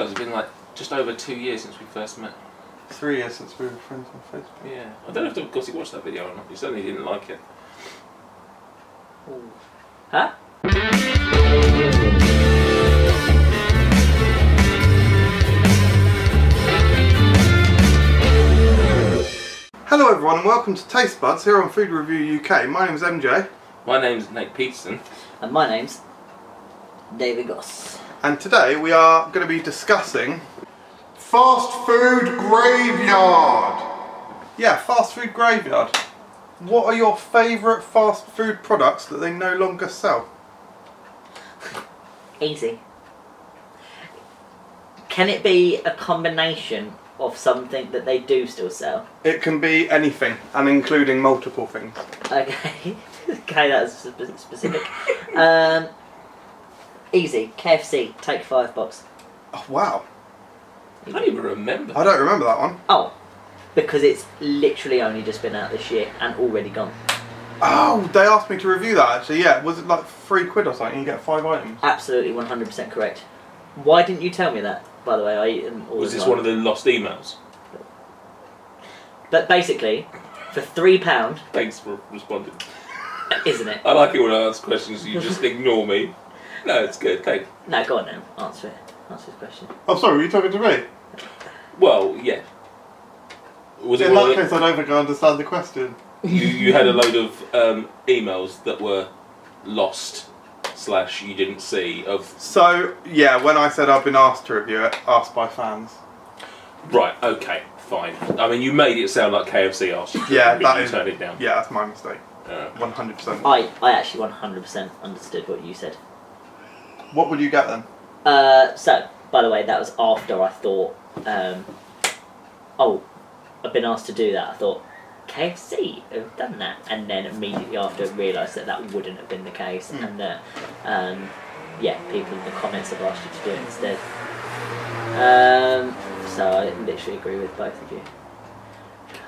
realise it's been like just over two years since we first met. Three years since we were friends on Facebook. Yeah. I don't know if of course he watched that video or not. He certainly didn't like it. Huh? Hello everyone and welcome to Taste Buds here on Food Review UK. My name's MJ My name's Nate Peterson. And my name's David Goss. And today we are going to be discussing Fast Food Graveyard. Yeah, Fast Food Graveyard. What are your favourite fast food products that they no longer sell? Easy. Can it be a combination of something that they do still sell? It can be anything and including multiple things. Okay. okay, that's specific. um, easy. KFC. Take five box. Oh, wow, I don't even remember. I don't remember that one. Oh, because it's literally only just been out this year and already gone. Oh, they asked me to review that actually. Yeah, was it like three quid or something? You get five items. Absolutely 100% correct. Why didn't you tell me that? By the way, I eat them all Was the this time. one of the lost emails? But basically, for three pound, Thanks for responding. isn't it? I like it when I ask questions you just ignore me. No, it's good. Thank. No, go on now. Answer it. Answer this question. Oh, sorry, were you talking to me? Well, yeah. Was it In one that of the- case, I don't think I understand the question. you, you had a load of um, emails that were lost slash you didn't see of So, yeah, when I said I've been asked to review it, asked by fans. right okay fine I mean you made it sound like KFC asked you to Yeah, but that you is- turned it down Yeah, that's my mistake. Uh, 100%. I, I actually 100% understood what you said. What would you get then? Uh, so, by the way, that was after I thought, um, oh, I've been asked to do that. I thought, KFC have done that. And then immediately after, realised that that wouldn't have been the case. Mm. And that, um, yeah, people in the comments have asked you to do it instead. Um, so I literally agree with both of you.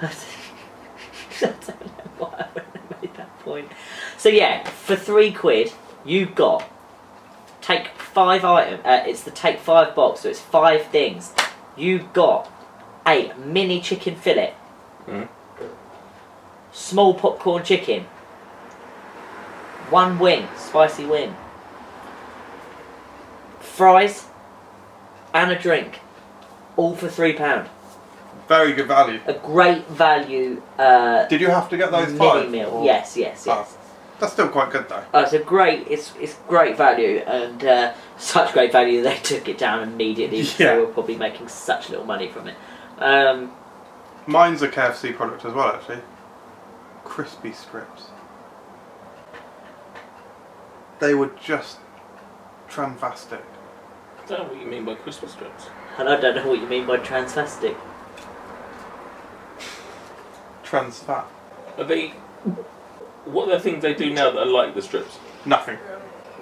I don't know why I wouldn't have made that point. So yeah, for three quid, you got take five item. Uh, it's the take five box, so it's five things. You got a mini chicken fillet, Mm. small popcorn chicken, one wing, spicy wing, fries, and a drink, all for three pound. Very good value. A great value. Uh, Did you have to get those mini five? meal. or- Yes, yes, Oh. Yes. That's still quite good though. Uh, it's a great, it's it's great value, and uh, such great value they took it down immediately. Yeah. They were probably making such little money from it. Um, Mine's a KFC product as well, actually. Crispy strips. They were just transvastic. I don't know what you mean by crispy strips and I don't know what you mean by transvastic. Trans fat. are they what are the things they do now that are like the strips Nothing.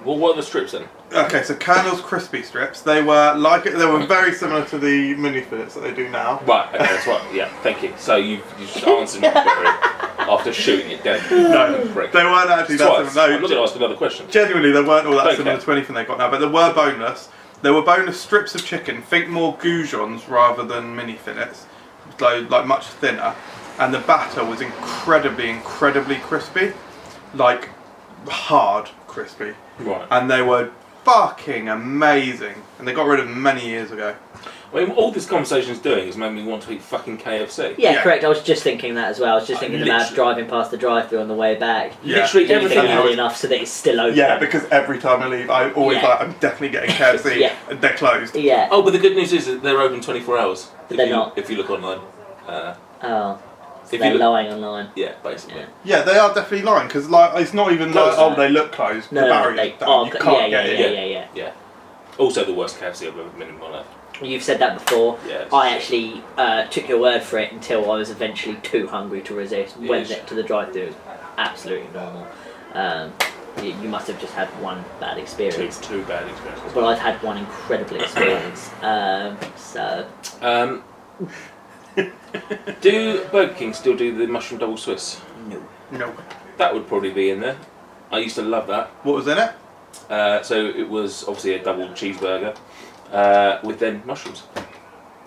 well what are the strips then Okay, so Colonel's crispy strips. They were like they were very similar to the mini fillets that they do now. right okay that's right yeah thank you so you you just answered my query after shooting it down No, Prick. they weren't actually that Twice. similar. I'm No, not going to ask another question Genuinely, they weren't all that Okay. similar to anything they got now, but they were boneless. There were bonus strips of chicken. Think more goujons rather than mini fillets, like, like much thinner. And the batter was incredibly, incredibly crispy, like hard crispy. right And they were fucking amazing. And they got rid of them many years ago. I mean all this conversation is doing is making me want to eat fucking KFC Yeah, Yeah. correct. I was just thinking that as well. I was just Uh, thinking about literally. driving past the drive-through on the way back. Yeah. literally Doing everything it now early enough so that it's still open. Yeah, because every time I leave, I always Yeah. like I'm definitely getting KFC. Yeah. and They're closed. Yeah. oh but the good news is that they're open 24 hours But if they're you, not. if you look online uh, Oh. So If they're look- lying online. yeah basically Yeah. Yeah, they are definitely lying because like it's not even Closed. like oh they look closed. No, the no, they are. you can't yeah, yeah, get yeah, in. yeah, yeah, yeah also the worst KFC I've ever been in my life You've said that before. yeah I actually uh, took your word for it until I was eventually too hungry to resist. Went Yes. it to the drive-through. It absolutely normal. Um, you, you must have just had one bad two, experience. two bad experiences But I've had one incredible experience. Um, so Um, do Burger King still do the mushroom double Swiss? no. No. That would probably be in there. I used to love that. What was in it? Uh, so it was obviously a double cheeseburger, uh, with then mushrooms.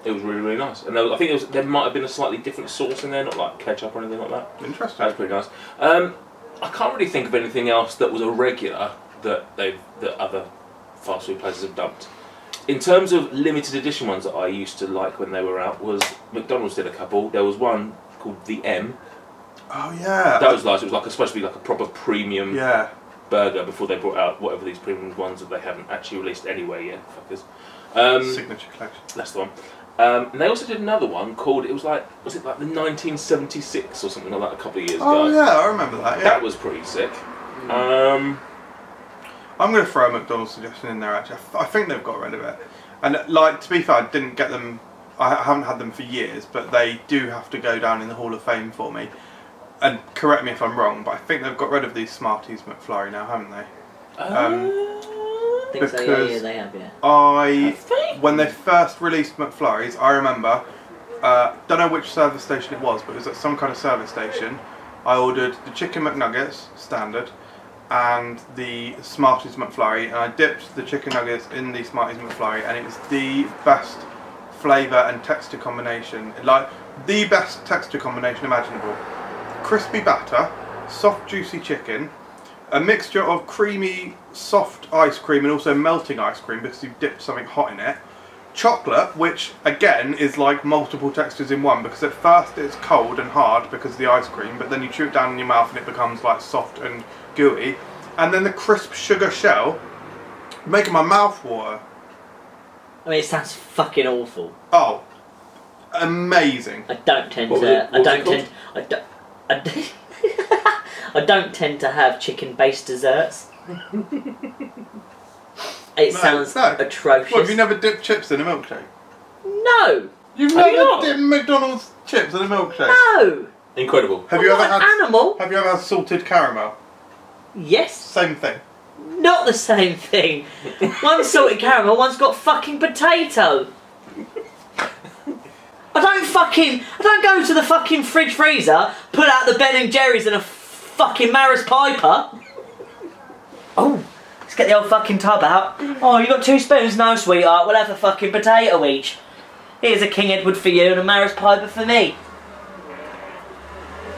It was really really nice, and there was, I think there, was, there might have been a slightly different sauce in there, not like ketchup or anything like that. Interesting. That Interesting. was pretty nice. Um, I can't really think of anything else that was a regular that they've that other fast food places have dumped. In terms of limited edition ones that I used to like when they were out, was McDonald's did a couple. There was one called the M. Oh yeah. That was nice. It was like a, supposed to be like a proper premium yeah. burger before they brought out whatever these premium ones that they haven't actually released anywhere yet. Fuckers. Um, Signature collection. that's the one. Um, and they also did another one called it was like was it like the 1976 or something like that a couple of years Oh ago. Oh yeah, I remember that. Yeah. That was pretty sick. Um, I'm going to throw a McDonald's suggestion in there. Actually, I th- I think they've got rid of it. And like to be fair, I didn't get them. I haven't had them for years, but they do have to go down in the Hall of Fame for me. And correct me if I'm wrong, but I think they've got rid of these Smarties McFlurry now, haven't they? Um, I think so. Yeah, yeah, Because- they have. Yeah. I when they first released McFlurries, I remember. Uh, don't know which service station it was, but it was at some kind of service station. I ordered the chicken McNuggets standard and the Smarties McFlurry, and I dipped the chicken nuggets in the Smarties McFlurry, and it was the best flavour and texture combination, like the best texture combination imaginable. Crispy batter, soft juicy chicken, a mixture of creamy, soft ice cream and also melting ice cream because you've dipped something hot in it. Chocolate, which again is like multiple textures in one because at first it's cold and hard because of the ice cream, but then you chew it down in your mouth and it becomes like soft and gooey. And then the crisp sugar shell, making my mouth water. I mean, it sounds fucking awful. Oh, amazing. I don't tend What was to. it- what I don't tend. I don't. I don't, I don't tend to have chicken-based desserts. it No, sounds no. atrocious. What, have you never dipped chips in a milkshake? no, You've Have never not? dipped McDonald's chips in a milkshake? no. incredible. Have I'm you not ever an had animal? Have you ever had salted caramel? Yes, Same thing. not the same thing. One's salted caramel, one's got fucking potato. I don't fucking. I don't go to the fucking fridge freezer, pull out the Ben and Jerry's and a fucking Maris Piper. Let's get the old fucking tub out. Oh, you got two spoons? No, sweetheart. We'll have a fucking potato each. Here's a King Edward for you and a Maris Piper for me.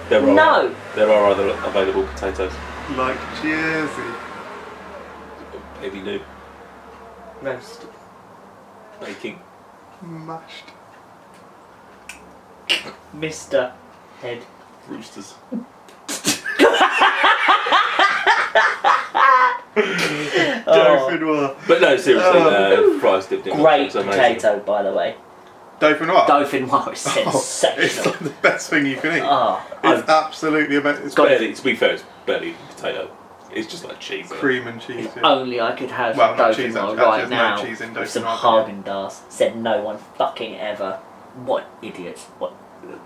There are No. there are other available potatoes. Like Jersey. Maybe new Roasted. baking. Mashed. Mr. Head. Roosters. Oh, Dauphinoise. But no, seriously, Oh. uh, fries dipped in great milkshakes are amazing. potato, by the way. Dauphinoise. Dauphinoise is Oh, it's like the best thing you can eat. Oh, it's absolutely amazing. It's Got Barely, to be fair, it's barely potato. It's just like cheese. cream and cheese. Yeah. only I could have Well, not cheese, actually. right There's no now cheese in with some Dauphinoise, Haagen Dazs. Said no one fucking ever. What idiots? What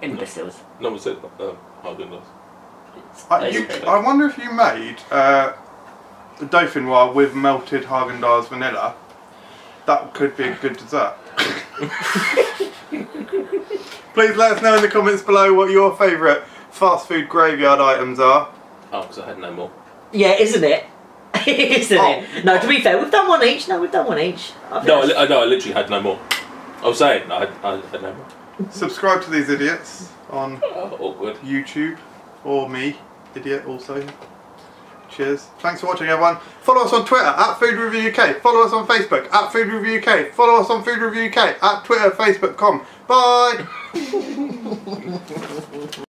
imbeciles? No one said uh, Haagen Dazs. I, you, I wonder if you made uh, the Dauphinoise with melted Haagen Dazs vanilla. That could be a good dessert. Please let us know in the comments below what your favourite fast food graveyard items are. Oh, because I had no more. Yeah, isn't it? isn't Oh. it? No, to be fair, we've done one each. No, we've done one each. I No, I, li- I, no, I literally had no more. I was saying, I had, I had no more. Subscribe to these idiots on Oh, awkward. YouTube or me, idiot also. Cheers. Thanks for watching everyone. Follow us on Twitter at Food Review UK. Follow us on Facebook at Food Review UK. Follow us on Food Review UK at Twitter, Facebook.com. Bye!